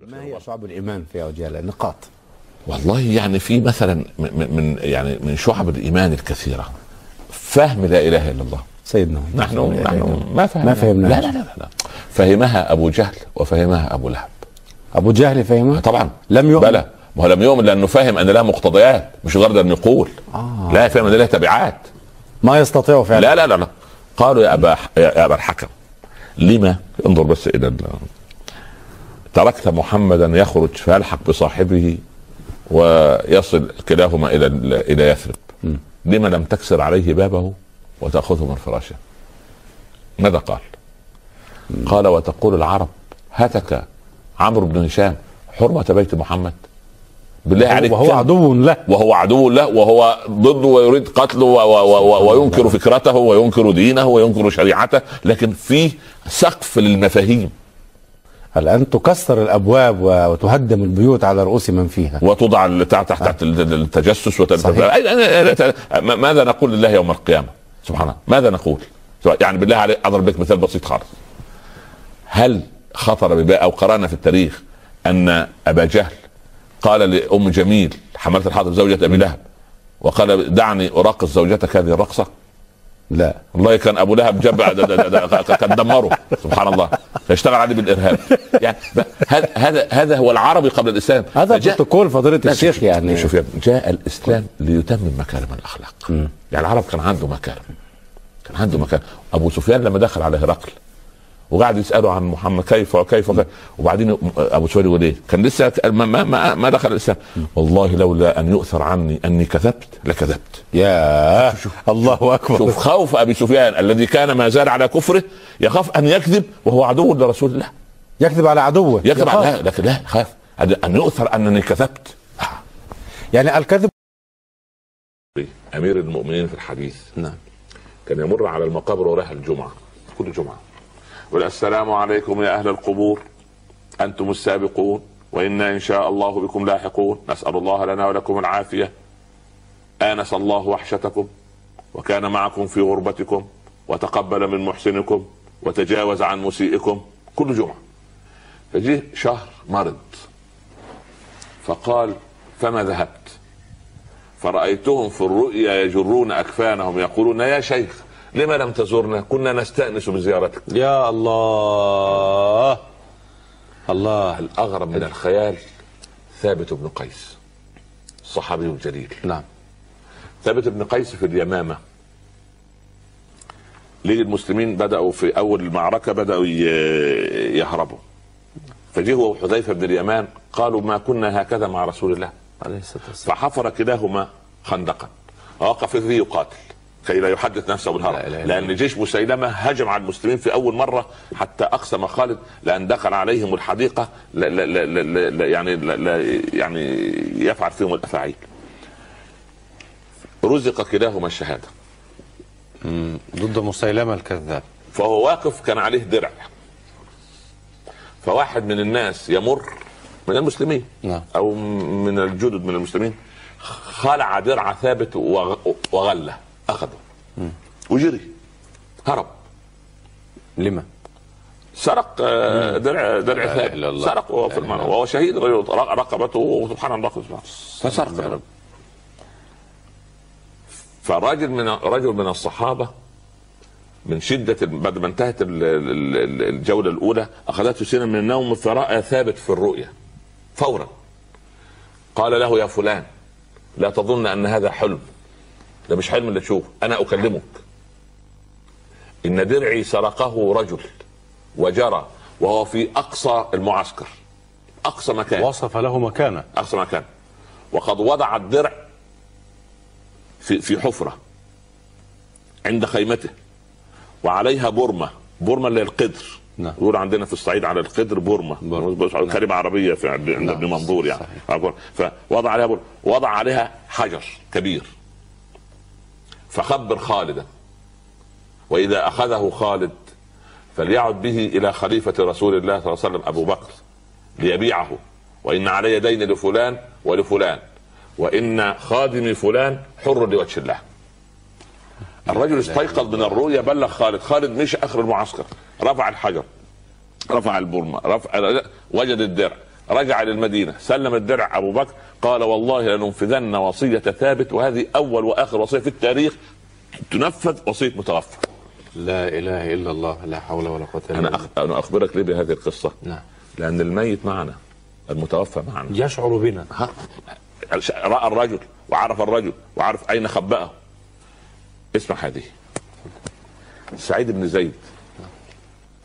ما هي شعب الإيمان في عجاله نقاط. والله يعني في مثلا من من- يعني من شعب الإيمان الكثيرة. فهم لا إله إلا الله. سيدنا. نحن نحن ما فهمنا. ما فهمنا. لا لا لا لا. فهمها أبو جهل وفهمها أبو لهب. أبو جهل فهمها طبعا. لم يؤمن؟ بلى. ما هو لم يؤمن لأنه فاهم أن لها مقتضيات مش مجرد أن يقول. آه. لا فاهم أن لها تبعات. ما يستطيع فعلا. لا لا لا لا. قالوا يا ابا يا أبا الحكم. لما؟ انظر بس إلى ال- تركت محمدا يخرج فيلحق بصاحبه ويصل كلاهما إلى ال- إلى يثرب. لما لم تكسر عليه بابه وتاخذه من فراشه ماذا قال؟ قال وتقول العرب هتك عمرو بن هشام حرمة بيت محمد؟ بالله عليك. وهو عدو له. وهو عدو له وهو ضده ويريد قتله و و و وينكر فكرته وينكر دينه وينكر شريعته لكن في سقف للمفاهيم. الان تكسر الأبواب و- وتهدم البيوت على رؤوس من فيها؟ وتوضع تحت تحت التجسس وت- صحيح. أي- أي- أي- ماذا نقول لله يوم القيامة؟ سبحان الله. ماذا نقول؟ يعني بالله عليك أضرب لك مثال بسيط خالص. هل خطر بباء أو قرانا في التاريخ أن أبا جهل قال لأم جميل حملت الحاضر زوجة أبي لهب وقال دعني أراقص زوجتك هذه الرقصة؟ لا. والله كان أبو لهب د- كان دمره. سبحان الله. فاشتغل عليه بالإرهاب. يعني هذا هذا هذا هو العربي قبل الإسلام. هذا بروتوكول فضيلة لا، الشيخ يعني. شوف يا ابني، جاء الإسلام ليتمم مكارم الأخلاق. يعني العرب كان عنده مكارم. كان عنده مكارم. أبو سفيان لما دخل على هرقل وقعد يساله عن محمد كيف وكيف وكيف. وبعدين أبو سفيان يقول إيه؟ كان لسه ما ما ما, ما دخل الإسلام. والله لولا أن يؤثر عني أني كذبت لكذبت. يا الله أكبر. شوف خوف أبي سفيان الذي كان ما زال على كفره يخاف أن يكذب وهو عدو لرسول الله. يكذب على عدوه. يكذب يخاف. على لكن لا خاف. ان يؤثر أنني كذبت. يعني الكذب أمير المؤمنين في الحديث نعم. كان يمر على المقابر وراها الجمعة كل جمعة. يقول السلام عليكم يا أهل القبور. أنتم السابقون. وإنا إن شاء الله بكم لاحقون. نسأل الله لنا ولكم العافية. آنس الله وحشتكم. وكان معكم في غربتكم. وتقبل من محسنكم. وتجاوز عن مسيئكم. كل جمعة. فجه شهر مرض. فقال فما ذهبت؟ فرأيتهم في الرؤيا يجرون أكفانهم. يقولون يا شيخ لما لم تزورنا كنا نستأنس بزيارتك. يا الله. الله. الأغرب من الخيال ثابت بن قيس الصحابي الجليل نعم. ثابت بن قيس في اليمامة. ليه المسلمين بدأوا في أول المعركة بدأوا يهربوا. فجه هو وحذيفة بن اليمان قالوا ما كنا هكذا مع رسول الله. عليه الصلاة والسلام. فحفر كلاهما خندقا. ووقف فيه يقاتل كي لا يحدث نفسه لا بالهرب إلا لأن جيش مسيلمه هجم على المسلمين في أول مرة حتى أقسم خالد لأن دخل عليهم الحديقة لا لا لا لا لا يعني لا لا يعني يفعل فيهم الأفاعيل. رزق كلاهما الشهادة. ضد مسيلمه الكذاب. فهو واقف كان عليه درع. فواحد من الناس يمر من المسلمين نعم. أو من الجدد من المسلمين خلع درع ثابت وغ- وغله أخذه. وجري. هرب. لما؟ سرق آه، درع درع ثابت. سرق وهو في المنى وهو شهيد رقبته وسبحان الله فسرق. فراجل من رجل من الصحابة من شدة بعد ما انتهت ال- ال- ال- الجولة الأولى أخذته سنة من النوم فرأى ثابت في الرؤيا فورا. قال له يا فلان لا تظن أن هذا حلم. ده مش حلم اللي تشوفه. أنا أكلمك. إن درعي سرقه رجل وجرى وهو في أقصى المعسكر. أقصى مكان. وصف له مكانه. أقصى مكان. وقد وضع الدرع في في حفرة عند خيمته وعليها برمه برمه اللي القدر. نعم. يقول عندنا في الصعيد على القدر برمة. كلمة عربية في عند نعم. ابن منظور يعني. صحيح. فوضع عليها برمة. وضع عليها حجر كبير. فخبر خالدا. وإذا أخذه خالد فليعد به إلى خليفة رسول الله صلى الله عليه وسلم أبو بكر ليبيعه. وإن علي دين لفلان ولفلان. وإن خادمي فلان حر لوجه الله. الرجل استيقظ من الرؤيا بلغ خالد. خالد مشى آخر المعسكر. رفع الحجر رفع البرمة رفع وجد الدرع. رجع للمدينة سلم الدرع أبو بكر قال والله لننفذن وصية ثابت وهذه أول وآخر وصية في التاريخ تنفذ وصية متوفى. لا إله إلا الله لا حول ولا قوة إلا أنا بالله. أخ... أنا أخبرك ليه بهذه القصة؟ نعم. لأن الميت معنا المتوفى معنا. يشعر بنا. ها؟ رأى الرجل وعرف الرجل وعرف أين خبأه. اسمع هذه. سعيد بن زيد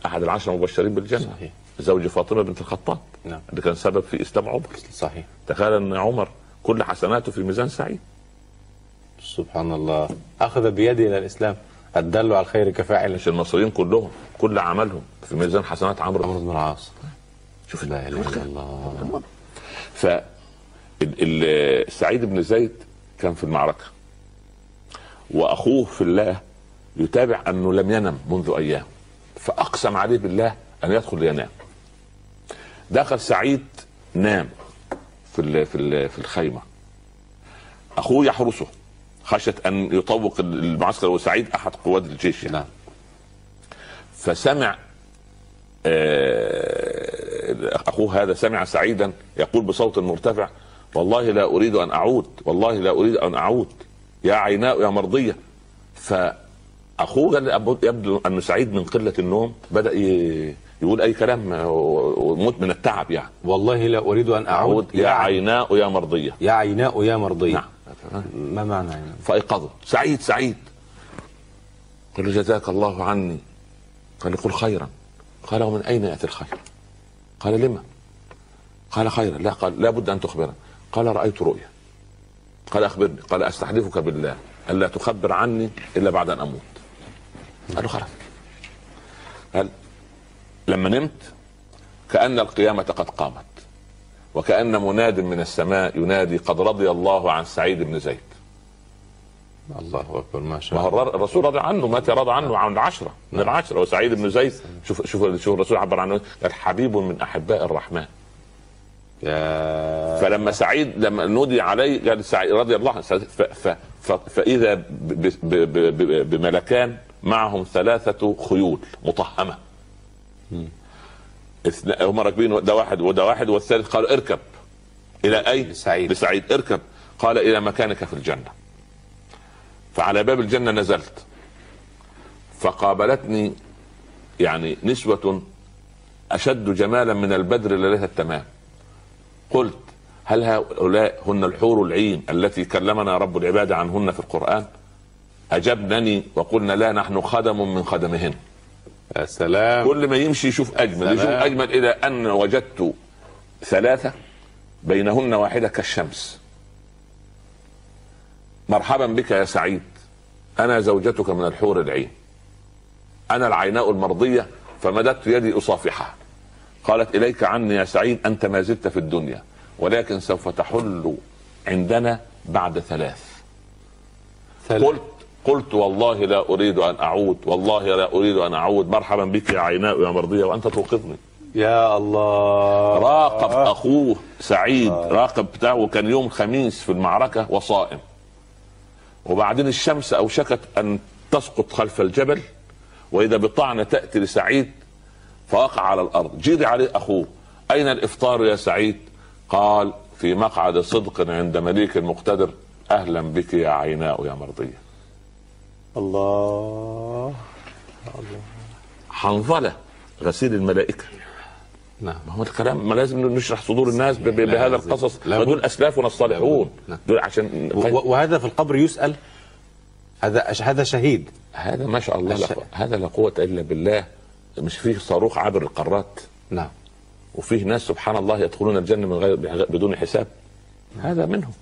أحد العشره المبشرين بالجنة. صحيح. زوج فاطمة بنت الخطاب. نعم. اللي كان سبب في إسلام عمر. صحيح. تخيل أن عمر كل حسناته في ميزان سعيد. سبحان الله. أخذ بيدي إلى الإسلام. الدل على الخير كفاعل مش المصريين كلهم؟ كل عملهم في ميزان حسنات عمرو. عمرو بن العاص. شوف لا إله إلا الله. ف سعيد بن زيد كان في المعركة. وأخوه في الله يتابع أنه لم ينم منذ أيام. فأقسم عليه بالله أن يدخل لينام دخل سعيد نام في ال- في ال- في الخيمة. أخوه يحرسه. خشيه أن يطوق المعسكر وسعيد أحد قوات الجيش. يعني. نعم. فسمع آه، أخوه هذا سمع سعيدا يقول بصوت مرتفع والله لا أريد أن أعود والله لا أريد أن أعود. يا عيناء يا مرضية. فأخوه يبدو أن سعيد من قلة النوم بدأ يقول أي كلام وموت من التعب يعني. والله لا أريد أن أعود يا عيناء يا مرضية. يا عيناء يا مرضية. نعم. ما معنى يعني فايقظه سعيد سعيد. قال له جزاك الله عني. قال قل خيرا. قال ومن أين يأتي الخير؟ قال لما؟ قال خيرا. لا قال لا بد أن تخبرني. قال رأيت رؤيا. قال أخبرني. قال أستحلفك بالله. الا تخبر عني إلا بعد أن أموت. قال له خلاص. قال لما نمت كأن القيامة قد قامت وكأن مناد من السماء ينادي قد رضي الله عن سعيد بن زيد. الله أكبر ما ما شاء هو الله. الر- الرسول رضي عنه مات رضى عنه عن العشرة من العشرة وسعيد بن زيد شوف شوف شوف الرسول عبر عنه قال حبيب من أحباء الرحمن. يا فلما سعيد لما نودي عليه قال سعيد رضي الله عنه ف ف ف فإذا ب ب ب ب بملكان معهم ثلاثة خيول مطهمة. هم راكبين ده واحد وده واحد والثالث قال اركب. إلى أين؟ لسعيد. لسعيد. اركب. قال إلى مكانك في الجنة. فعلى باب الجنة نزلت. فقابلتني يعني نسوة أشد جمالا من البدر ليلة التمام. قلت هل هؤلاء هن الحور العين التي كلمنا رب العباد عنهن في القرآن؟ أجبنني وقلنا لا نحن خدم من خدمهن. يا سلام. كل ما يمشي يشوف أجمل يشوف سلام. أجمل إلى أن وجدت ثلاثة بينهن واحدة كالشمس مرحبا بك يا سعيد. أنا زوجتك من الحور العين. أنا العيناء المرضية فمددت يدي أصافحها. قالت إليك عني يا سعيد أنت ما زلت في الدنيا ولكن سوف تحل عندنا بعد ثلاث. سلام. قلت قلت والله لا أريد أن أعود والله لا أريد أن أعود. مرحبا بك يا عيناء يا مرضية وأنت توقظني. يا الله. راقب أخوه سعيد راقب بتاعه كان يوم خميس في المعركة وصائم. وبعدين الشمس أوشكت أن تسقط خلف الجبل وإذا بطعنة تأتي لسعيد فوقع على الأرض. جري عليه أخوه أين الإفطار يا سعيد؟ قال في مقعد صدق عند مليك مقتدر أهلا بك يا عيناء يا مرضية. الله. حنظلة غسيل الملائكة. نعم. ما هو الكلام؟ ما لازم نشرح صدور الناس بهذا. القصص. دول أسلافنا الصالحون. نعم. دول عشان وهذا في القبر يسأل هذا هذا شهيد. هذا ما شاء الله لا هذا لا قوة إلا بالله. مش فيه صاروخ عبر القارات. نعم. وفيه ناس سبحان الله يدخلون الجنة من غير بدون حساب. هذا منهم.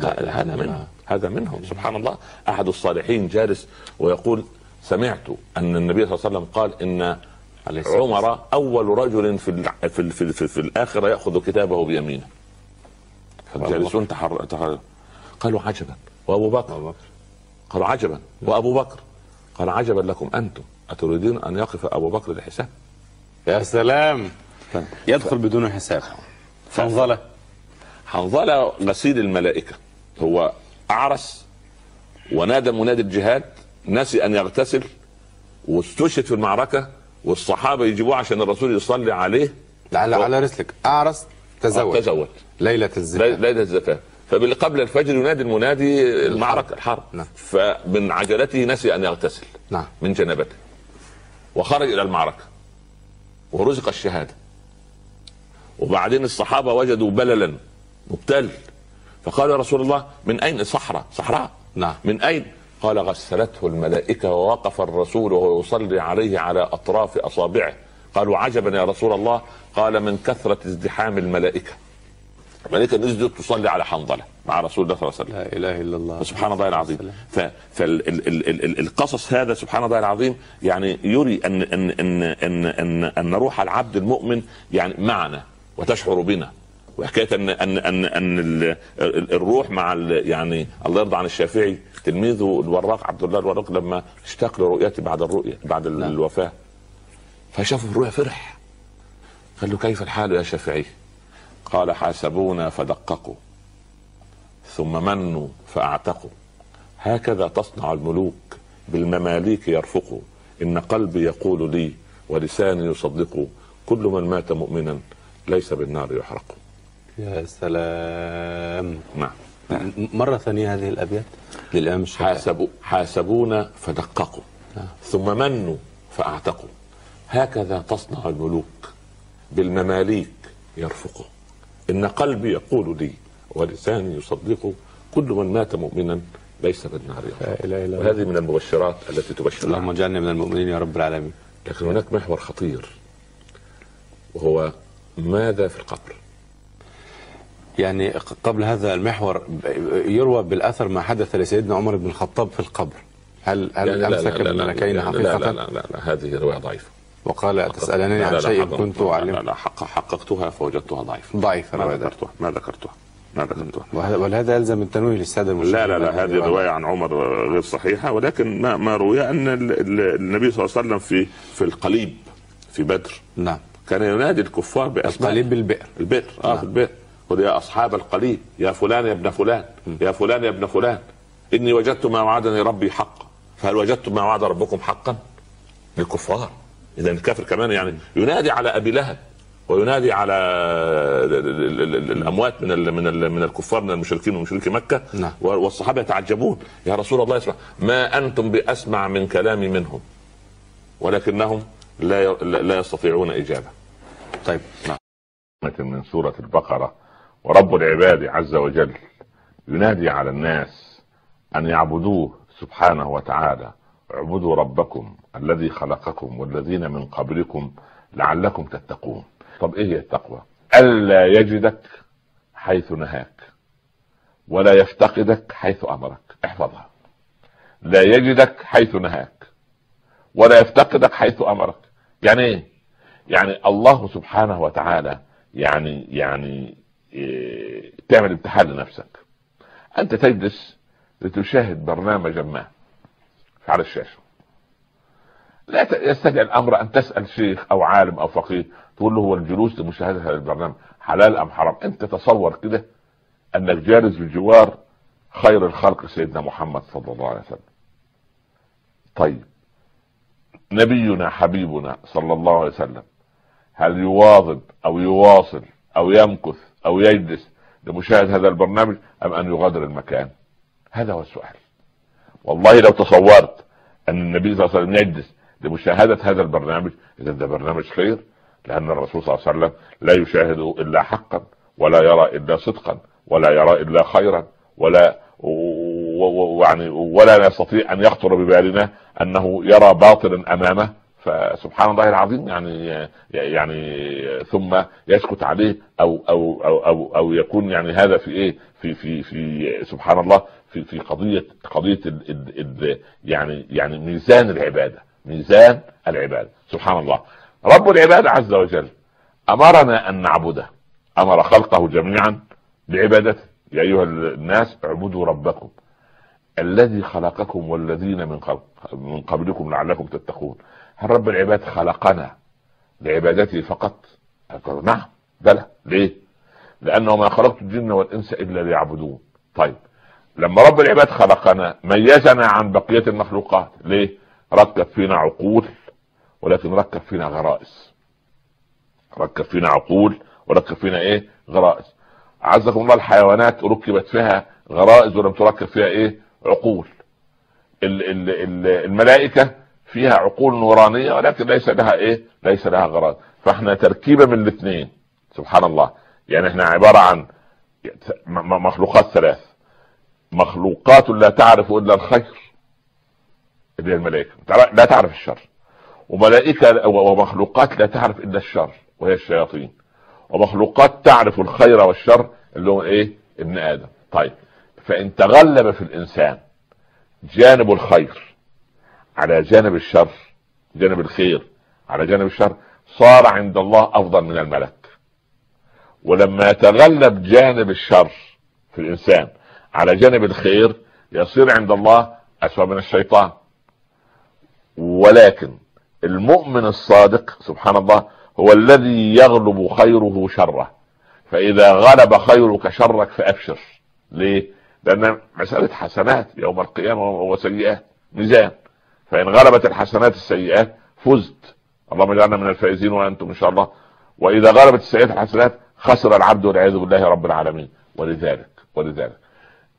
هذا هذا منهم هذا منهم. سبحان الله أحد الصالحين جالس ويقول سمعت أن النبي صلى الله عليه وسلم قال إن عمر أول رجل في في في, في, في الآخرة يأخذ كتابه بيمينه. فالجالسون تحر... تحر... قالوا عجبا. وأبو بكر. قالوا عجبا. وأبو بكر. قال عجبا لكم أنتم. أتريدون أن يقف أبو بكر للحساب يا سلام. يدخل بدون حساب. فانظلة. حنظله غسيل الملائكة. هو أعرس ونادى منادي الجهاد نسي أن يغتسل واستشهد في المعركة والصحابة يجيبوه عشان الرسول يصلي عليه. على على رسلك. أعرس تزوج. تزوج. ليلة الزفاف لي- ليلة الزفاف فقبل الفجر ينادي المنادي المعركة الحرب. نعم. فمن عجلته نسي أن يغتسل. نعم. من جنابته. وخرج إلى المعركة. ورزق الشهادة. وبعدين الصحابة وجدوا بللا. مبتل. فقال يا رسول الله من أين صحراء صحراء. نعم. من أين؟ قال غسلته الملائكة ووقف الرسول وهو يصلي عليه على أطراف أصابعه. قالوا عجبا يا رسول الله. قال من كثرة ازدحام الملائكة. الملائكة نزلت تصلي على حنظلة مع رسول الله صلى الله عليه وسلم. لا إله إلا الله. سبحان الله العظيم. فالقصص هذا سبحان الله العظيم يعني يري ان ان ان ان ان, أن روح العبد المؤمن يعني معنا وتشعر بنا. وحكاية ان ان ان إن ال- ال- الروح مع ال- يعني الله يرضى عن الشافعي تلميذه الوراق عبد الله الوراق لما اشتاق لرؤيته بعد الرؤية بعد نعم. الوفاة. فشافه في الرؤيا فرح. قال له كيف الحال يا شافعي؟ قال حاسبونا فدققوا ثم منوا فأعتقوا. هكذا تصنع الملوك بالمماليك يرفقوا. إن قلبي يقول لي ولساني يصدق. كل من مات مؤمنا ليس بالنار يحرق. يا سلام. نعم. مرة ثانية هذه الأبيات للإمام الشافعي. حاسبوا حاسبونا فدققوا. نعم. ثم منوا فأعتقوا. هكذا تصنع الملوك بالمماليك يرفقوا. إن قلبي يقول لي ولساني يصدق كل من مات مؤمنا ليس بالنار الله. وهذه من المبشرات التي تبشر. اللهم اجعلنا من المؤمنين يا رب العالمين. لكن هناك محور خطير وهو ماذا في القبر؟ يعني قبل هذا المحور يروى بالأثر ما حدث لسيدنا عمر بن الخطاب في القبر هل هل أمسك الملكين حقيقة لا لا, لا, لا, لا هذه روايه ضعيفه وقال تسألنني لا- عن شيء كنت لا- لا, لا حق حققتها فوجدتها ضعيفه ضعيف ما. ذكرتها ما ذكرتها ما ذكرتها ولهذا يلزم التنويه للسادة المشاهدين لا لا لا هذه الرواية. عن عمر غير صحيحه ولكن ما ما روي ال- النبي صلى الله عليه وسلم في في القليب في بدر نعم كان ينادي الكفار باسماء قليل بالبئر البئر آه نعم. البئر قل يا أصحاب القليب يا فلان يا ابن فلان يا فلان يا ابن فلان إني وجدت ما وعدني ربي حقا. فهل وجدتم ما وعد ربكم حقا؟ للكفار اذا الكافر كمان يعني ينادي على أبي لهب وينادي على ال- ال- ال- ال- الأموات من ال من ال من الكفار من المشركين ومشركي مكة نعم. والصحابة يتعجبون. يا رسول الله اسمع ما أنتم بأسمع من كلامي منهم ولكنهم لا لا يستطيعون إجابة. طيب. من سورة البقرة. ورب العباد عز وجل ينادي على الناس أن يعبدوه سبحانه وتعالى. اعبدوا ربكم الذي خلقكم والذين من قبلكم لعلكم تتقون. طب إيه هي التقوى؟ ألا يجدك حيث نهاك ولا يفتقدك حيث أمرك. احفظها. لا يجدك حيث نهاك ولا يفتقدك حيث أمرك. يعني إيه؟ يعني الله سبحانه وتعالى يعني يعني تعمل امتحان لنفسك. أنت تجلس لتشاهد برنامجا ما على الشاشة. لا يستدعي الأمر أن تسأل شيخ أو عالم أو فقيه تقول له هو الجلوس لمشاهدة هذا البرنامج حلال أم حرام؟ أنت تصور كده أنك جالس بجوار خير الخلق سيدنا محمد صلى الله عليه وسلم. طيب نبينا حبيبنا صلى الله عليه وسلم هل يواظب أو يواصل أو يمكث أو يجلس لمشاهدة هذا البرنامج أم أن يغادر المكان؟ هذا هو السؤال. والله لو تصورت أن النبي صلى الله عليه وسلم يجلس لمشاهدة هذا البرنامج اذا ده برنامج خير لأن الرسول صلى الله عليه وسلم لا يشاهد إلا حقا ولا يرى إلا صدقا ولا يرى إلا خيرا ولا ويعني ولا يستطيع أن يخطر ببالنا أنه يرى باطلا أمامه. فسبحان الله العظيم يعني يعني ثم يسكت عليه أو أو أو أو, أو يكون يعني هذا في إيه في في في سبحان الله في في قضية قضية ال ال ال يعني يعني ميزان العبادة ميزان العبادة سبحان الله. رب العباد عز وجل أمرنا أن نعبده أمر خلقه جميعا بعبادته. يا أيها الناس اعبدوا ربكم الذي خلقكم والذين من من قبلكم لعلكم تتقون. هل رب العباد خلقنا لعبادته فقط؟ قالوا نعم. بلى. ليه؟ لأنه ما خلقت الجن والإنس إلا ليعبدون. طيب. لما رب العباد خلقنا ميزنا عن بقية المخلوقات. ليه؟ ركب فينا عقول ولكن ركب فينا غرائز. ركب فينا عقول وركب فينا إيه؟ غرائز. عزكم الله الحيوانات ركبت فيها غرائز ولم تركب فيها إيه؟ عقول. ال ال ال الملائكة فيها عقول نورانية ولكن ليس لها إيه؟ ليس لها غرائز فإحنا تركيبة من الاثنين. سبحان الله. يعني إحنا عبارة عن مخلوقات ثلاث. مخلوقات لا تعرف إلا الخير. اللي هي الملائكة. لا تعرف الشر. وملائكة ومخلوقات لا تعرف إلا الشر وهي الشياطين. ومخلوقات تعرف الخير والشر اللي هو إيه؟ ابن آدم. طيب. فإن تغلب في الإنسان جانب الخير على جانب الشر جانب الخير على جانب الشر صار عند الله أفضل من الملك. ولما يتغلب جانب الشر في الإنسان على جانب الخير يصير عند الله أسوأ من الشيطان. ولكن المؤمن الصادق سبحان الله هو الذي يغلب خيره شره. فإذا غلب خيرك شرك فأبشر. ليه؟ لأن مسألة حسنات يوم القيامة وسيئات ميزان. فإن غلبت الحسنات السيئات فزت. اللهم اجعلنا من الفائزين وأنتم إن شاء الله. وإذا غلبت السيئات الحسنات خسر العبد والعياذ بالله رب العالمين. ولذلك ولذلك.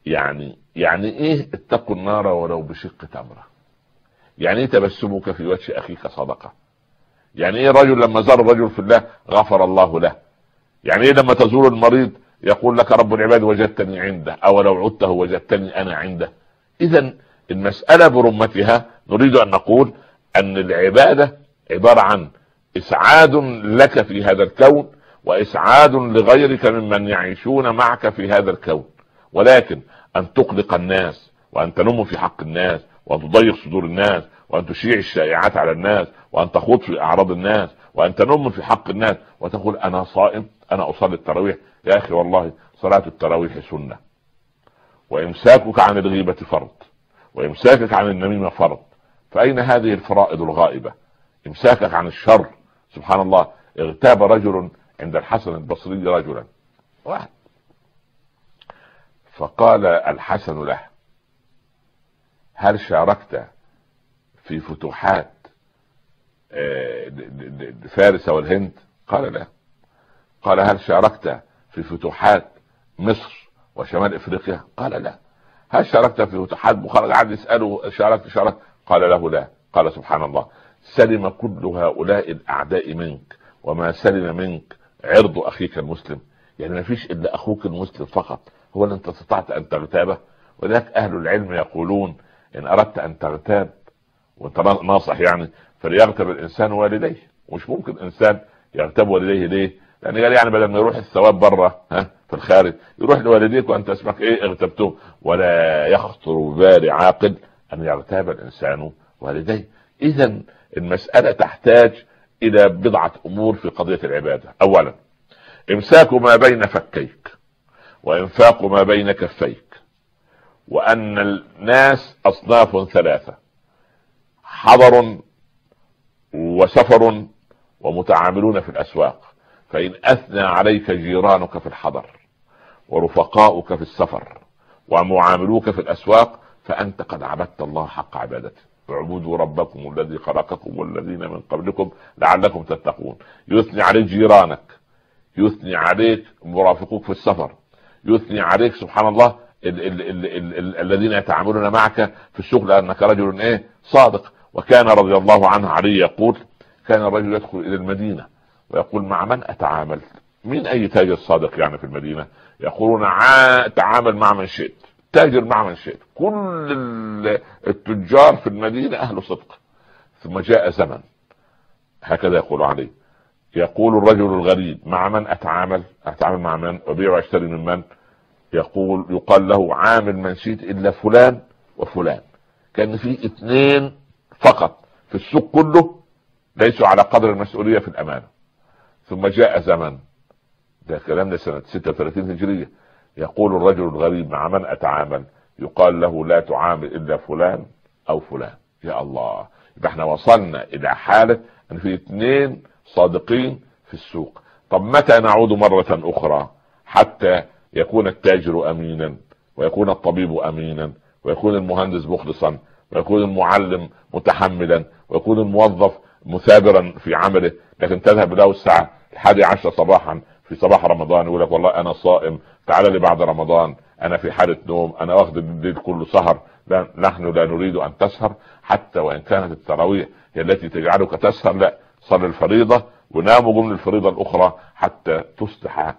يعني يعني إيه؟ اتقوا النار ولو بشق تمرة. يعني إيه تبسمك في وجه أخيك صدقة؟ يعني إيه رجل لما زار الرجل في الله غفر الله له؟ يعني إيه لما تزور المريض يقول لك رب العباد وجدتني عنده أو لو عدته وجدتني أنا عنده؟ اذا المسألة برمتها نريد أن نقول أن العبادة عبارة عن إسعاد لك في هذا الكون وإسعاد لغيرك ممن يعيشون معك في هذا الكون. ولكن أن تقلق الناس وأن تنم في حق الناس وأن تضيق صدور الناس وأن تشيع الشائعات على الناس وأن تخوض في أعراض الناس وأن تنم في حق الناس وتقول أنا صائم أنا أصلي التراويح. يا أخي والله صلاة التراويح سنة. وإمساكك عن الغيبة فرض. وإمساكك عن النميمة فرض. فأين هذه الفرائض الغائبة؟ إمساكك عن الشر. سبحان الله. اغتاب رجل عند الحسن البصري رجلا. واحد. فقال الحسن له هل شاركت في فتوحات آه، فارس والهند؟ قال لا. قال هل شاركت في فتوحات مصر وشمال إفريقيا؟ قال لا. هل شاركت في فتوحات بخارى قعد يسأله شاركت شاركت. قال له لا. قال سبحان الله. سلم كل هؤلاء الأعداء منك وما سلم منك عرض أخيك المسلم. يعني ما فيش إلا أخوك المسلم فقط. هو اللي أنت استطعت أن تغتابه. ولذلك أهل العلم يقولون إن أردت أن تغتاب وانت ناصح يعني فليغتب الإنسان والديه. مش ممكن إنسان يغتاب والديه ليه؟ لأن قال يعني بدل ما يروح الثواب بره ها في الخارج يروح لوالديك وأنت اسمك إيه؟ اغتبته ولا يخطر ببال عاقل أن يغتاب الإنسان والديه. اذا المسألة تحتاج إلى بضعة أمور في قضية العبادة. اولا إمساك ما بين فكيك وإنفاق ما بين كفيك وأن الناس أصناف ثلاثة حضر وسفر ومتعاملون في الأسواق فإن أثنى عليك جيرانك في الحضر ورفقاؤك في السفر ومعاملوك في الأسواق فأنت قد عبدت الله حق عبادته. اعبدوا ربكم الذي خلقكم والذين من قبلكم لعلكم تتقون. يثني عليك جيرانك. يثني عليك مرافقوك في السفر. يثني عليك سبحان الله ال ال ال ال ال الذين يتعاملون معك في الشغل انك رجل إيه؟ صادق. وكان رضي الله عنه علي يقول كان الرجل يدخل إلى المدينة ويقول مع من اتعامل من أي تاجر صادق يعني في المدينة؟ يقولون تعامل مع من شئت. تاجر مع من شئت. كل التجار في المدينة أهل صدق. ثم جاء زمن. هكذا يقول عليه يقول الرجل الغريب مع من أتعامل؟ أتعامل مع من؟ أبيع وأشتري من من؟ يقول يقال له عامل من شئت إلا فلان وفلان. كأن في اثنين فقط في السوق كله ليسوا على قدر المسؤولية في الأمانة. ثم جاء زمن. ده كلام ده سنه 36 هجرية. يقول الرجل الغريب مع من أتعامل؟ يقال له لا تعامل إلا فلان أو فلان. يا الله. يبقى إحنا وصلنا إلى حالة إن في اثنين صادقين في السوق. طب متى نعود مرة أخرى حتى يكون التاجر أمينا ويكون الطبيب أمينا ويكون المهندس مخلصا ويكون المعلم متحملا ويكون الموظف مثابرا في عمله؟ لكن تذهب له الساعة الحادي عشر صباحا في صباح رمضان يقول لك والله أنا صائم تعال لي بعد رمضان أنا في حالة نوم أنا واخد الليل كله سهر. لا نحن لا نريد أن تسهر حتى وإن كانت التراويح هي التي تجعلك تسهر لا. صل الفريضة وناموا ضمن الفريضه الأخرى حتى تصلح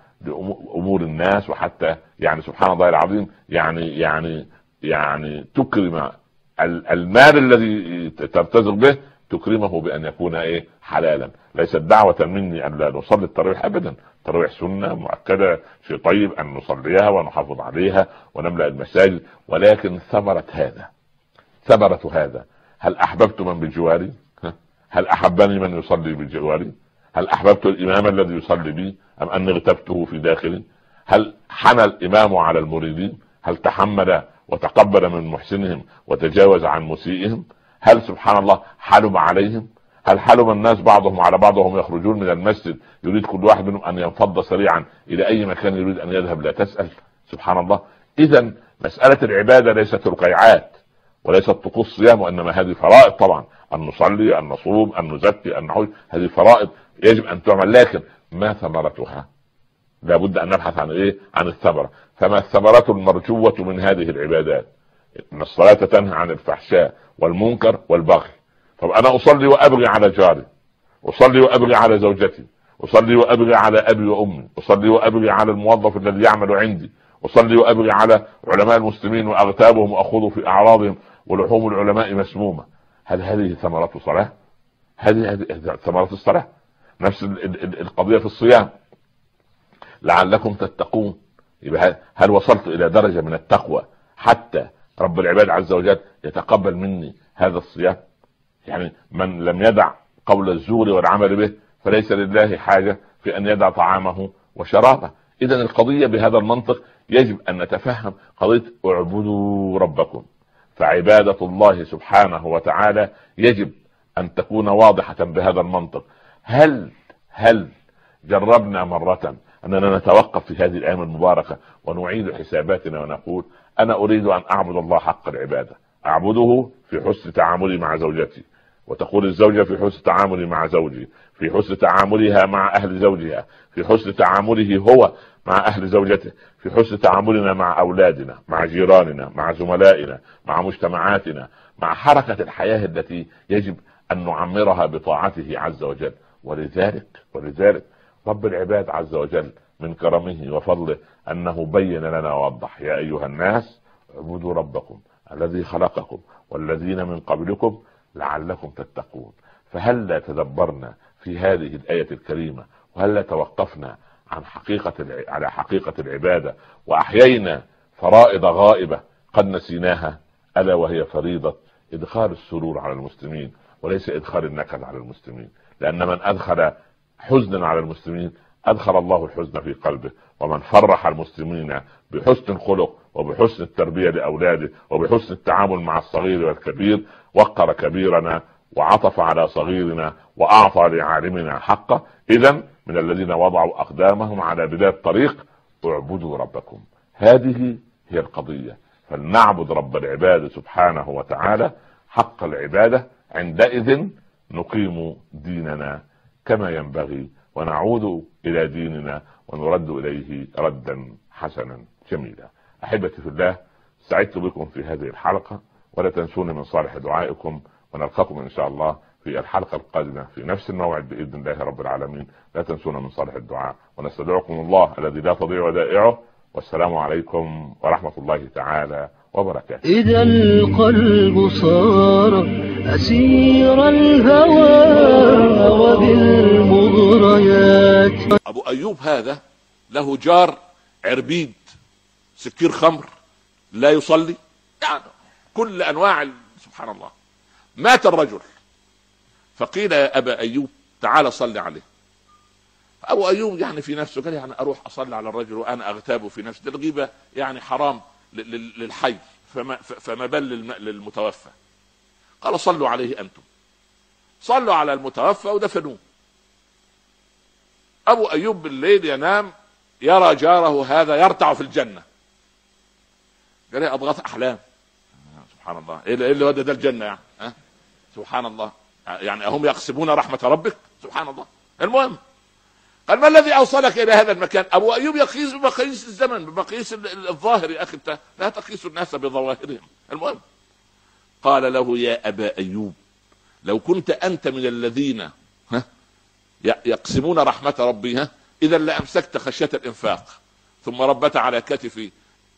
أمور الناس وحتى يعني سبحان الله العظيم يعني يعني يعني تكرم المال الذي ترتزق به تكرمه بأن يكون إيه؟ حلالا. ليست دعوة مني أن لا نصلي التراويح ابدا. التراويح سنة مؤكدة شيء طيب أن نصليها ونحافظ عليها ونملأ المساجد. ولكن ثمرة هذا. ثمرة هذا. هل أحببت من بجواري؟ هل أحبني من يصلي بجواري؟ هل أحببت الإمام الذي يصلي بي أم أني اغتبته في داخلي؟ هل حنى الإمام على المريدين؟ هل تحمل وتقبل من محسنهم وتجاوز عن مسيئهم؟ هل سبحان الله حلم عليهم؟ هل حلم الناس بعضهم على بعض وهم يخرجون من المسجد يريد كل واحد منهم أن ينفض سريعا إلى أي مكان يريد أن يذهب؟ لا تسأل. سبحان الله. اذا مسألة العبادة ليست رقيعات وليست طقوس صيام وإنما هذه فرائض طبعا. أن نصلي أن نصوم أن نزكي أن نحج. هذه فرائض يجب أن تعمل. لكن ما ثمرتها؟ لابد أن نبحث عن إيه؟ عن الثمرة. فما الثمرة المرجوة من هذه العبادات؟ إن الصلاة تنهى عن الفحشاء والمنكر والبغي. طب أنا أصلي وأبغي على جاري أصلي وأبغي على زوجتي أصلي وأبغي على أبي وأمي أصلي وأبغي على الموظف الذي يعمل عندي أصلي وأبغي على علماء المسلمين وأغتابهم وأخوض في أعراضهم ولحوم العلماء مسمومة. هل هذه ثمرة صلاة؟ هذه ثمرة الصلاة. نفس القضية في الصيام. لعلكم تتقون. هل وصلت إلى درجة من التقوى حتى رب العباد عز وجل يتقبل مني هذا الصيام. يعني من لم يدع قول الزور والعمل به فليس لله حاجة في أن يدع طعامه وشرابه. اذا القضية بهذا المنطق يجب أن نتفهم قضية اعبدوا ربكم. فعبادة الله سبحانه وتعالى يجب أن تكون واضحة بهذا المنطق. هل هل جربنا مرة أننا نتوقف في هذه الأيام المباركة ونعيد حساباتنا ونقول أنا أريد أن أعبد الله حق العبادة. أعبده في حسن تعاملي مع زوجتي. وتقول الزوجة في حسن تعاملي مع زوجي. في حسن تعاملها مع أهل زوجها. في حسن تعامله هو مع أهل زوجته. في حسن تعاملنا مع أولادنا مع جيراننا مع زملائنا مع مجتمعاتنا مع حركة الحياة التي يجب أن نعمرها بطاعته عز وجل. ولذلك ولذلك رب العباد عز وجل من كرمه وفضله أنه بين لنا ووضح يا أيها الناس اعبدوا ربكم الذي خلقكم والذين من قبلكم لعلكم تتقون. فهل لا تدبرنا في هذه الآية الكريمة؟ وهل لا توقفنا عن حقيقة على حقيقة العبادة؟ وأحيينا فرائض غائبة قد نسيناها ألا وهي فريضة إدخال السرور على المسلمين وليس إدخال النكد على المسلمين. لأن من أدخل حزنا على المسلمين أدخل الله الحزن في قلبه ومن فرح المسلمين بحسن الخلق وبحسن التربية لأولاده وبحسن التعامل مع الصغير والكبير وقر كبيرنا وعطف على صغيرنا وأعطى لعالمنا حقه. اذا من الذين وضعوا أقدامهم على بدايه الطريق اعبدوا ربكم. هذه هي القضية. فلنعبد رب العباد سبحانه وتعالى حق العبادة عندئذ نقيم ديننا. كما ينبغي ونعود إلى ديننا ونرد إليه ردا حسنا جميلا. أحبتي في الله سعدت بكم في هذه الحلقة ولا تنسوني من صالح دعائكم ونلقاكم إن شاء الله في الحلقة القادمة في نفس الموعد بإذن الله رب العالمين. لا تنسونا من صالح الدعاء ونستدعكم الله الذي لا تضيع ودائعه. والسلام عليكم ورحمة الله تعالى وبركاته. إذا القلب صار أسير الهوى وبالمغريات. أبو أيوب هذا له جار عربيد سكير خمر لا يصلي. يعني كل أنواع ال- سبحان الله. مات الرجل. فقيل يا أبا أيوب تعال صل عليه. أبو أيوب يعني في نفسه قال يعني أروح أصلي على الرجل وأنا اغتابه في نفسي. ده الغيبة يعني حرام. للحي. فما, فما بل للم- للمتوفى. قال صلوا عليه أنتم. صلوا على المتوفى ودفنوه. أبو أيوب بالليل ينام يرى جاره هذا يرتع في الجنة. قال يا اضغاث أحلام. سبحان الله. اللي- إيه اللي ودى ده الجنة يعني؟ ها؟ سبحان الله. يعني هم يقسمون رحمة ربك؟ سبحان الله. المهم قال ما الذي أوصلك إلى هذا المكان؟ أبو أيوب يقيس بمقاييس الزمن بمقاييس ال- ال- الظاهر يا أخي انت لا تقيس الناس بظواهرهم. المهم قال له يا أبا أيوب لو كنت أنت من الذين ها يقسمون رحمة ربي ها إذا لأمسكت خشية الإنفاق ثم ربت على كتف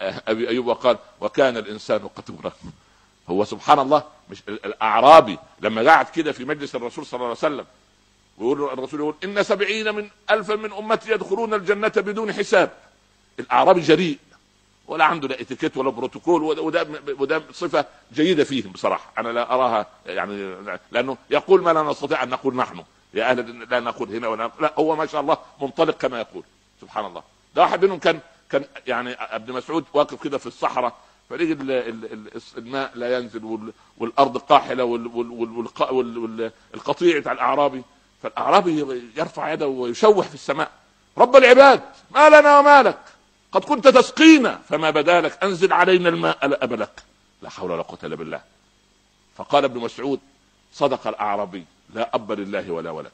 آه، أبي أيوب وقال وكان الإنسان قتورا. هو سبحان الله مش ال- الأعرابي لما قعد كده في مجلس الرسول صلى الله عليه وسلم ويقول الرسول يقول إن سبعين من الفا من أمتي يدخلون الجنة بدون حساب. الأعرابي جريء. ولا عنده لا إتيكيت ولا بروتوكول وده, وده, صفة جيدة فيهم بصراحة. أنا لا أراها يعني لأنه يقول ما لا نستطيع أن نقول نحن. يا أهل لا نقول هنا ولا لا هو ما شاء الله منطلق كما يقول. سبحان الله. ده واحد منهم كان كان يعني ابن مسعود واقف كده في الصحراء ال- الماء لا ينزل وال- والأرض قاحلة وال- وال- وال- والق- وال- وال- القطيع بتاع الأعرابي. فالأعرابي يرفع يده ويشوح في السماء. رب العباد ما لنا وما لك. قد كنت تسقينا فما بدا لك. أنزل علينا الماء لا أب لك. لا حول ولا قوة إلا بالله. فقال ابن مسعود صدق الأعرابي لا أب لله ولا ولد.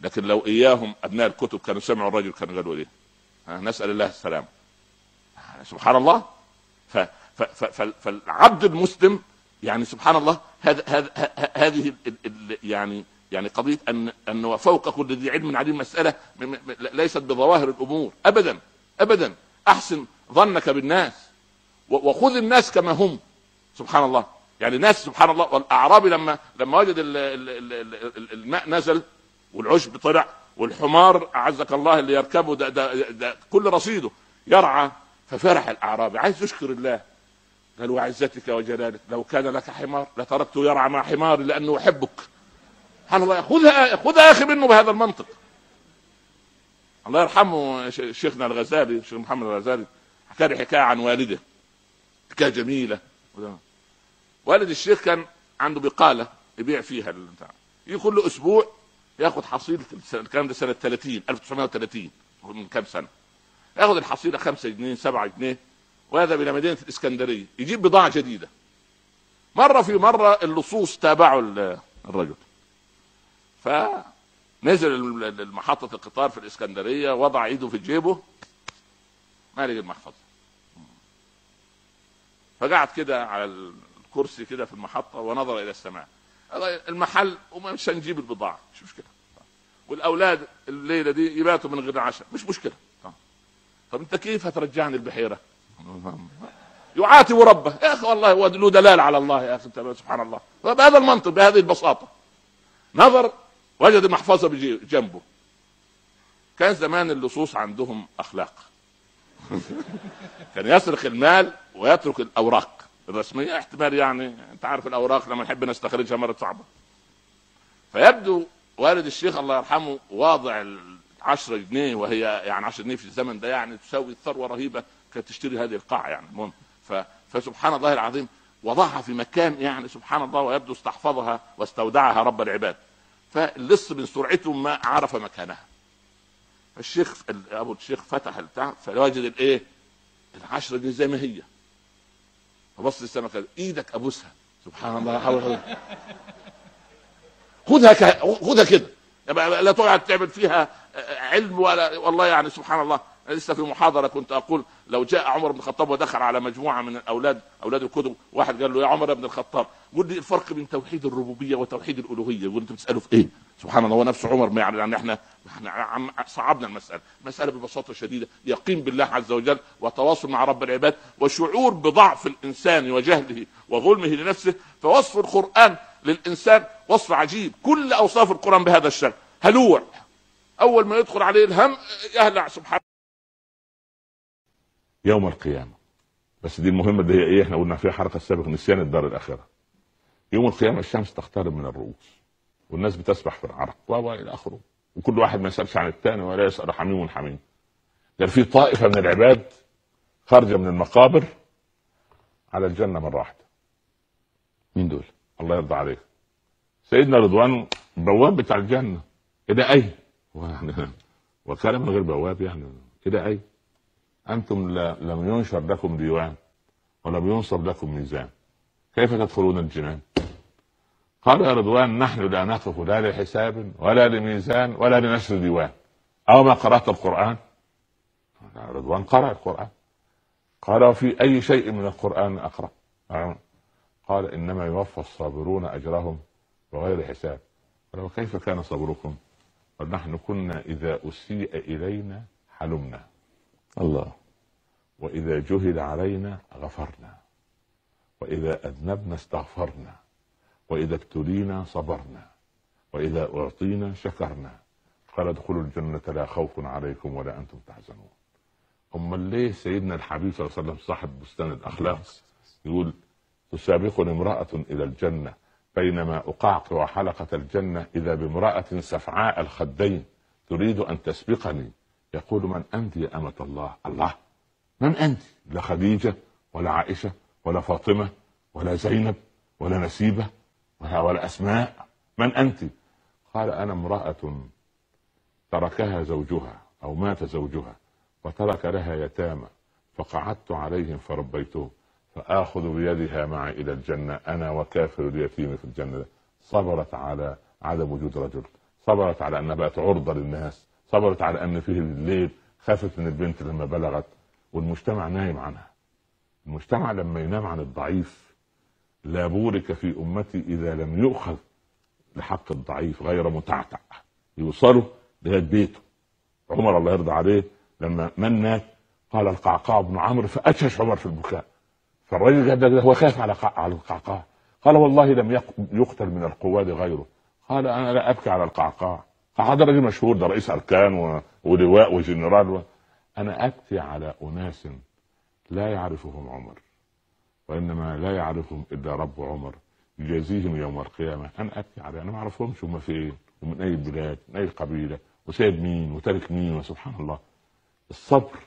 لكن لو إياهم أبناء الكتب كانوا سمعوا الرجل كانوا قالوا إيه نسأل الله السلام. سبحان الله. ف ف ف فالعبد المسلم يعني سبحان الله هذه يعني يعني قضية ان أنه فوق كل ذي علم عليم مساله ليست بظواهر الأمور. ابدا ابدا. أحسن ظنك بالناس وخذ الناس كما هم. سبحان الله. يعني الناس سبحان الله والاعرابي لما لما وجد ال- ال- ال- ال- الماء نزل والعشب طلع والحمار أعزك الله اللي يركبه ده, ده, ده كل رصيده يرعى ففرح الاعرابي عايز يشكر الله. قال وعزتك وجلالك لو كان لك حمار لتركته يرعى مع حمار لأنه الله خذها خذها يا أخي منه بهذا المنطق. الله يرحمه شيخنا الغزالي الشيخ محمد الغزالي حكى لي حكاية عن والده. حكاية جميلة. والد الشيخ كان عنده بقالة يبيع فيها البتاع. كل أسبوع ياخذ حصيلة الكلام ده سنة 30 1930 من كام سنة. ياخذ الحصيلة 5 جنيه 7 جنيه ويذهب إلى مدينة الإسكندرية. يجيب بضاعة جديدة. مرة في مرة اللصوص تابعوا ال- الرجل. فنزل ال- ال- محطه القطار في الإسكندرية وضع إيده في جيبه. ما لقي المحفظة. فقعد كده على الكرسي كده في المحطة ونظر إلى السماء. المحل ومش هنجيب البضاعة. مش مشكلة. والأولاد الليلة دي يباتوا من غير عشاء. مش مشكلة. طب أنت كيف هترجعني البحيرة؟ يعاتب ربه. يا أخي والله له دلال على الله يا أخي سبحان الله. بهذا المنطق بهذه البساطة. نظر وجد محفظة بجي- جنبه. كان زمان اللصوص عندهم أخلاق. كان يسرق المال ويترك الأوراق. الرسمية احتمال يعني أنت عارف الأوراق لما نحب نستخرجها مرة صعبة. فيبدو والد الشيخ الله يرحمه واضع ال 10 جنيه وهي يعني 10 جنيه في الزمن ده يعني تساوي ثروة رهيبة كانت تشتري هذه القاعة يعني. المهم ف... فسبحان الله العظيم وضعها في مكان يعني سبحان الله ويبدو استحفظها واستودعها رب العباد. فاللص من سرعته ما عرف مكانها فالشيخ أبو الشيخ فتح البتاع فوجد الإيه؟ العشرة جنيه زي ما هي فبص قال إيدك أبوسها سبحان الله حول. خذها ك... خذها كده لا تقعد تعمل فيها علم ولا والله يعني سبحان الله أنا لسه في محاضرة كنت أقول لو جاء عمر بن الخطاب ودخل على مجموعة من الأولاد أولاد الكتب واحد قال له يا عمر بن الخطاب قل لي الفرق بين توحيد الربوبية وتوحيد الألوهية. يقول انت بتساله في إيه؟ سبحان الله هو نفسه عمر ما يعني إحنا إحنا صعبنا المسألة، المساله ببساطة شديدة يقين بالله عز وجل وتواصل مع رب العباد وشعور بضعف الإنسان وجهله وظلمه لنفسه فوصف القرآن للإنسان وصف عجيب. كل أوصاف القرآن بهذا الشكل. هلوع. أول ما يدخل عليه الهم يهلع سبحان يوم القيامة. بس دي المهمه اللي هي إيه؟ إحنا قلنا فيها حركة السابق نسيان الدار الآخرة. يوم القيامة الشمس تقترب من الرؤوس والناس بتسبح في العرق و إلى آخره. وكل واحد ما يسألش عن الثاني ولا يسأل حميم حميم. قال في طائفة من العباد خارجة من المقابر على الجنة مرة واحدة. مين دول؟ الله يرضى عليك. سيدنا رضوان بواب بتاع الجنة. إيه ده أي؟ وكان من غير بواب يعني. إيه ده أي؟ أنتم لا لم ينشر لكم ديوان ولم ينصب لكم ميزان. كيف تدخلون الجنان؟ قال يا رضوان نحن لا نقف لا لحساب ولا لميزان ولا لنشر ديوان. أو ما قرأت القرآن؟ رضوان قرأ القرآن. قال وفي أي شيء من القرآن أقرأ؟ قال إنما يوفى الصابرون أجرهم بغير حساب. قال وكيف كان صبركم؟ قال نحن كنا إذا أسيء إلينا حلمنا. الله. وإذا جهل علينا غفرنا. وإذا أذنبنا استغفرنا. وإذا ابتلينا صبرنا. وإذا أعطينا شكرنا. قال ادخلوا الجنة لا خوف عليكم ولا أنتم تحزنون. أما ليه سيدنا الحبيب صلى الله عليه وسلم صاحب بستان الأخلاق يقول تسابقني امرأة إلى الجنة بينما أقعقع حلقة الجنة إذا بامرأة سفعاء الخدين تريد أن تسبقني. يقول من أنت يا أمة الله؟ الله. من أنت؟ لا خديجة ولا عائشة ولا فاطمة ولا زينب ولا نسيبة ولا, ولا أسماء. من أنت؟ قال أنا امرأة تركها زوجها أو مات زوجها وترك لها يتامى فقعدت عليهم فربيتهم فآخذ بيدها معي إلى الجنة. أنا وكافر اليتيم في الجنة. صبرت على عدم وجود رجل. صبرت على أنها بقت عرضة للناس. صبرت على أن فيه الليل خافت من البنت لما بلغت والمجتمع نايم عنها. المجتمع لما ينام عن الضعيف لا بورك في أمتي إذا لم يؤخذ لحق الضعيف غير متعتع يوصلوا لغاية بيته. عمر الله يرضى عليه لما من مات قال القعقاع بن عمرو فأشهش عمر في البكاء. فالرجل ده هو خاف على على القعقاع. قال والله لم يقتل من القواد غيره. قال أنا لا أبكي على القعقاع. هذا رجل مشهور ده رئيس أركان ولواء وجنرال و... أنا أبكي على أناس لا يعرفهم عمر وإنما لا يعرفهم إلا رب عمر يجازيهم يوم القيامة. أنا أبكي على أنا ما أعرفهمش هم فين ومن أي بلاد من أي قبيلة وسايب مين وتارك مين وسبحان الله. الصبر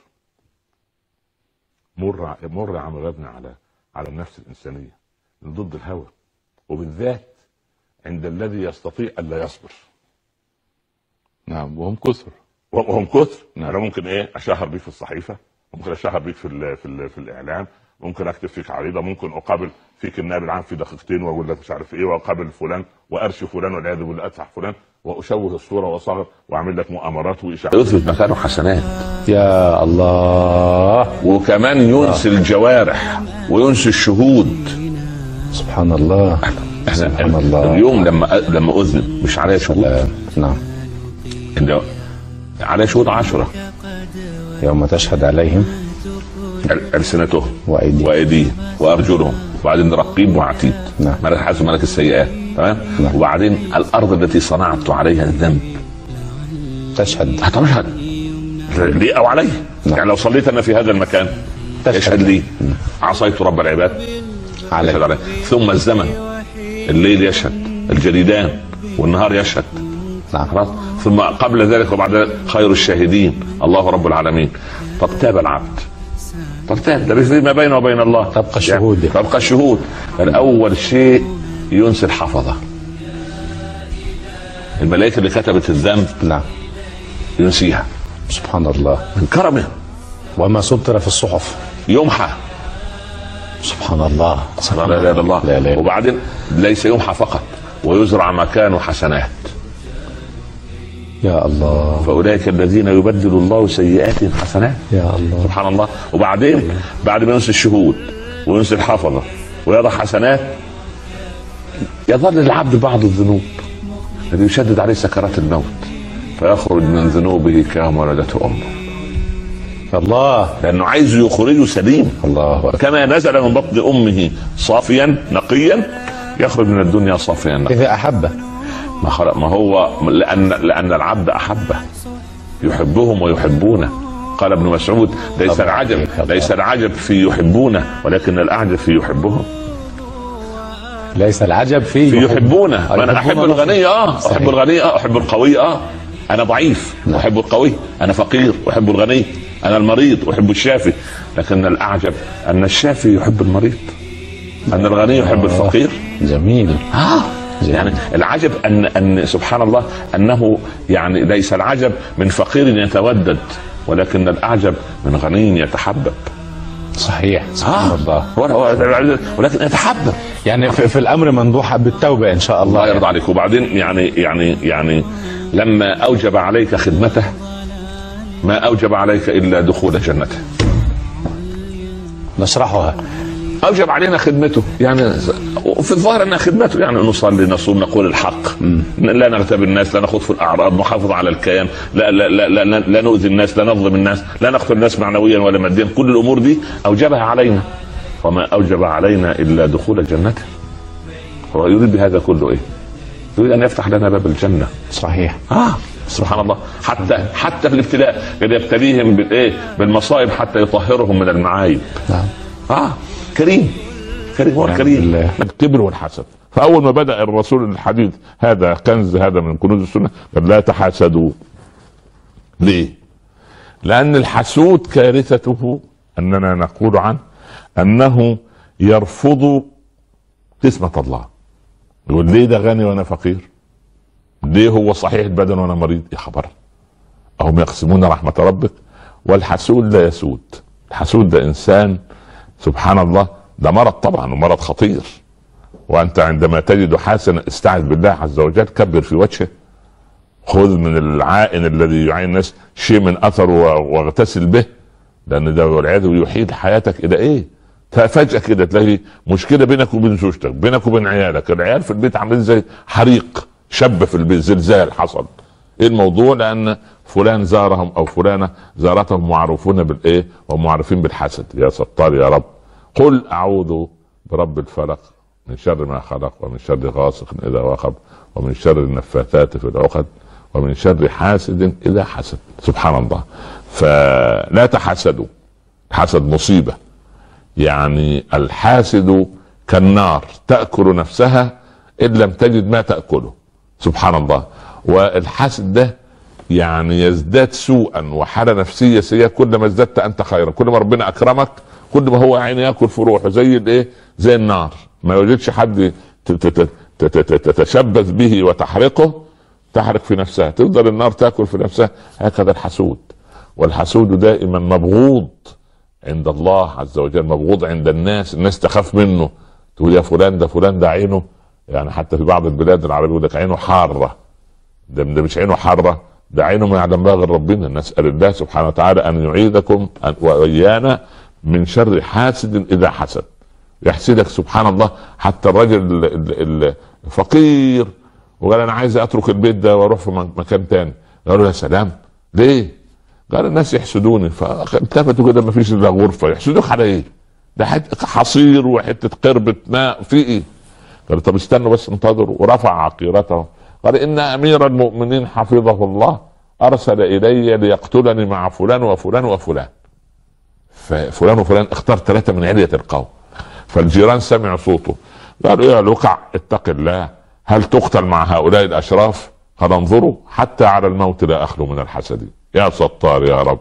مر مر يا عم غبنا على على النفس الإنسانية ضد الهوى وبالذات عند الذي يستطيع الا يصبر. نعم وهم كثر. وهم كثر. نعم. أنا ممكن إيه اشهر بيك في الصحيفة ممكن اشهر بيك في ال في, ال في الإعلام ممكن أكتب فيك عريضة ممكن أقابل فيك النائب العام في دقيقتين وأقول لك مش عارف إيه وأقابل فلان وأرشي فلان والعياذ بالله أدفع فلان وأشوه الصورة وأصغر وأعمل لك مؤامرات وإشاعات. يثبت مكانه حسنات يا الله. وكمان ينسي الجوارح وينسي الشهود. سبحان الله. إحنا سبحان الله. اليوم لما لما اذنب مش عليا شهود. نعم. على شهود عشرة. يوم تشهد عليهم ألسنتهم وأيديهم. وأيديهم وأرجلهم. وبعدين رقيب وعتيد. نعم. ملك حاسب ملك السيئات تمام؟ نعم. وبعدين الأرض التي صنعت عليها الذنب. تشهد. هتشهد. لي أو علي نعم. يعني لو صليت أنا في هذا المكان تشهد. يشهد لي. عصيت رب العباد علي. يشهد علي ثم الزمن الليل يشهد الجريدان والنهار يشهد. نعم خلاص. ثم قبل ذلك وبعد ذلك خير الشاهدين. الله رب العالمين. طب تاب العبد. طب تاب. ده فيما بينه وبين الله. تبقى الشهود. يعني تبقى الشهود اول شيء ينسي الحفظه الملائكة اللي كتبت الذنب نعم. ينسيها. سبحان الله. من كرمه. وما سطر في الصحف. يمحى. سبحان الله. لا إله إلا الله. لا إلا وبعدين ليس يمحى فقط. ويزرع مكانه حسنات. يا الله. فأولئك الذين يبدل الله سيئاتهم حسنات. يا الله. سبحان الله. وبعدين بعد ما ينسي الشهود وينسي الحفظة ويضع حسنات يظل العبد بعض الذنوب. الذي يشدد عليه سكرات الموت. فيخرج من ذنوبه كيوم ولدته أمه. الله. لأنه عايز يخرجه سليم. الله أكبر. كما نزل من بطن أمه صافيا نقيا يخرج من الدنيا صافيا. نقيا إذا أحب ما, خلق ما هو لأن لأن العبد أحبه. يحبهم ويحبونه. قال ابن مسعود ليس. العجب. ليس العجب في يحبونه ولكن الأعجب في يحبهم. ليس العجب في في يحبونه. آه، ما أنا أحب الغني آه. أحب الغني آه. أحب القوي آه. أنا ضعيف. نعم. أحب القوي. أنا فقير. أحب الغني. أنا المريض. أحب الشافي. لكن الأعجب أن الشافي يحب المريض. أن الغني يحب الفقير. جميل. آه. يعني العجب ان أن سبحان الله أنه يعني ليس العجب من فقير يتودد ولكن الأعجب من غني يتحبب. صحيح سبحان الله هو- هو- ولكن يتحبب. يعني في, في الأمر مندوحه بالتوبة إن شاء الله. الله يرضى عليك. وبعدين يعني يعني يعني لما أوجب عليك خدمته ما أوجب عليك إلا دخول جنته. نشرحها. أوجب علينا خدمته. يعني في الظاهر أنها خدمته. يعني نصلي نصوم نقول الحق. لا نغتاب الناس لا نخوض في الأعراض نحافظ على الكيان لا لا لا لا, لا, لا نؤذي الناس لا نظلم الناس لا نقتل الناس معنويا ولا ماديا. كل الأمور دي أوجبها علينا. وما أوجب علينا إلا دخول جنته. هو يريد بهذا كله إيه؟ يريد أن يفتح لنا باب الجنة. صحيح. آه سبحان الله. حتى حتى في الابتلاء قد يبتليهم بالايه؟ بالمصائب حتى يطهرهم من المعايب نعم. آه. كريم كريم هو الحمد كريم لله. الكبر والحسد فأول ما بدأ الرسول الحديث هذا كنز هذا من كنوز السنة قال لا تحاسدوا ليه؟ لأن الحسود كارثته أننا نقول عنه أنه يرفض قسمة الله يقول ليه ده غني وأنا فقير؟ ليه هو صحيح البدن وأنا مريض؟ يا خبر هم يقسمون رحمة ربك والحسود لا يسود الحسود ده إنسان سبحان الله ده مرض طبعا ومرض خطير. وأنت عندما تجد حسنا استعذ بالله عز وجل كبر في وجهه. خذ من العائن الذي يعين الناس شيء من أثره واغتسل به لأن ده والعياذ يحيل حياتك إلى إيه؟ فجأة كده تلاقي مشكلة بينك وبين زوجتك بينك وبين عيالك. العيال في البيت عاملين زي حريق شب في البيت زلزال حصل. إيه الموضوع؟ لأن فلان زارهم أو فلانة زارتهم معروفون بالإيه؟ ومعرفين بالحسد. يا ستار يا رب. قل أعوذ برب الفلق من شر ما خلق ومن شر غاسق إذا وقب ومن شر النفاثات في العقد ومن شر حاسد إذا حسد. سبحان الله. فلا تحسدوا. الحسد مصيبة. يعني الحاسد كالنار تأكل نفسها إن لم تجد ما تأكله. سبحان الله. والحاسد ده يعني يزداد سوءا وحالة نفسية سيئة. كل ما ازددت أنت خيرا. كل ما ربنا أكرمك كل ما هو يعني يأكل في روحه زي الإيه؟ زي النار. ما يوجدش حد تتشبث به وتحرقه تحرق في نفسها. تفضل النار تأكل في نفسها. هكذا الحسود. والحسود دائما مبغوض عند الله عز وجل مبغوض عند الناس. الناس تخاف منه. تقول يا فلان ده فلان ده عينه. يعني حتى في بعض البلاد العربية يقول لك عينه حارة. ده, مش عينه حارة ده عينه ما يعلم بها غير ربنا. نسأل الله سبحانه وتعالى أن يعيذكم وإيانا من شر حاسد إذا حسد. يحسدك سبحان الله حتى الرجل ال- ال- الفقير. وقال أنا عايز أترك البيت ده وأروح في مكان تاني. قالوا يا سلام. ليه؟ قال الناس يحسدوني. فالتفتوا كده ما فيش إلا غرفة. يحسدوك على إيه؟ ده حتة حصير وحتة قربة ماء في إيه؟ قال طب استنوا بس انتظروا. ورفع عقيرته. قال إن أمير المؤمنين حفظه الله أرسل إلي ليقتلني مع فلان وفلان وفلان. ففلان وفلان اختار ثلاثة من عليه القوم. فالجيران سمعوا صوته. قالوا يا لقع اتق الله. هل تقتل مع هؤلاء الأشراف؟ قال انظروا حتى على الموت لا أخلو من الحسد. يا ستار يا رب.